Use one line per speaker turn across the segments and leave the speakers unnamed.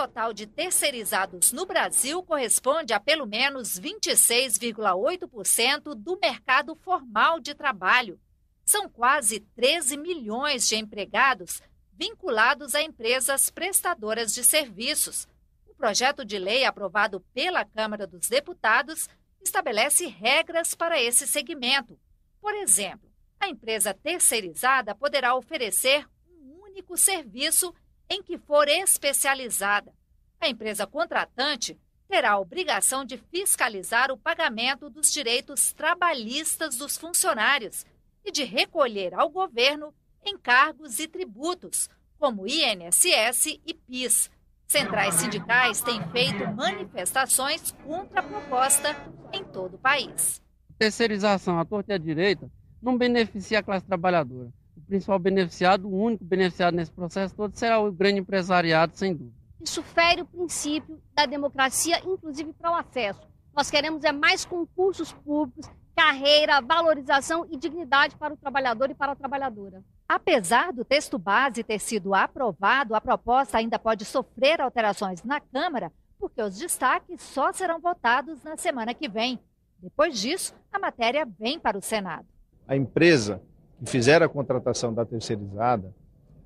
total de terceirizados no Brasil corresponde a pelo menos 26,8% do mercado formal de trabalho. São quase 13 milhões de empregados vinculados a empresas prestadoras de serviços. O projeto de lei aprovado pela Câmara dos Deputados estabelece regras para esse segmento. Por exemplo, a empresa terceirizada poderá oferecer um único serviço em que for especializada. A empresa contratante terá a obrigação de fiscalizar o pagamento dos direitos trabalhistas dos funcionários e de recolher ao governo encargos e tributos, como INSS e PIS. Centrais sindicais têm feito manifestações contra a proposta em todo o país.
Terceirização à torta e à direita não beneficia a classe trabalhadora principal beneficiado, o único beneficiado nesse processo todo será o grande empresariado, sem dúvida.
Isso fere o princípio da democracia, inclusive para o acesso. Nós queremos é mais concursos públicos, carreira, valorização e dignidade para o trabalhador e para a trabalhadora.
Apesar do texto base ter sido aprovado, a proposta ainda pode sofrer alterações na Câmara, porque os destaques só serão votados na semana que vem. Depois disso, a matéria vem para o Senado.
A empresa fizer a contratação da terceirizada,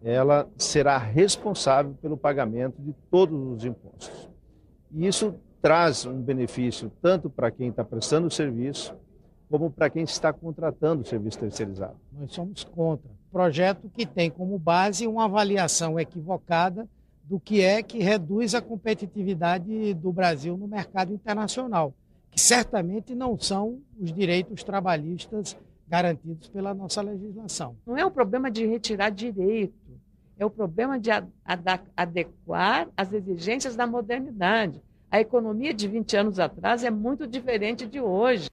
ela será responsável pelo pagamento de todos os impostos. E isso traz um benefício tanto para quem está prestando o serviço, como para quem está contratando o serviço terceirizado.
Nós somos contra. Projeto que tem como base uma avaliação equivocada do que é que reduz a competitividade do Brasil no mercado internacional, que certamente não são os direitos trabalhistas garantidos pela nossa legislação.
Não é o problema de retirar direito, é o problema de adequar as exigências da modernidade. A economia de 20 anos atrás é muito diferente de hoje.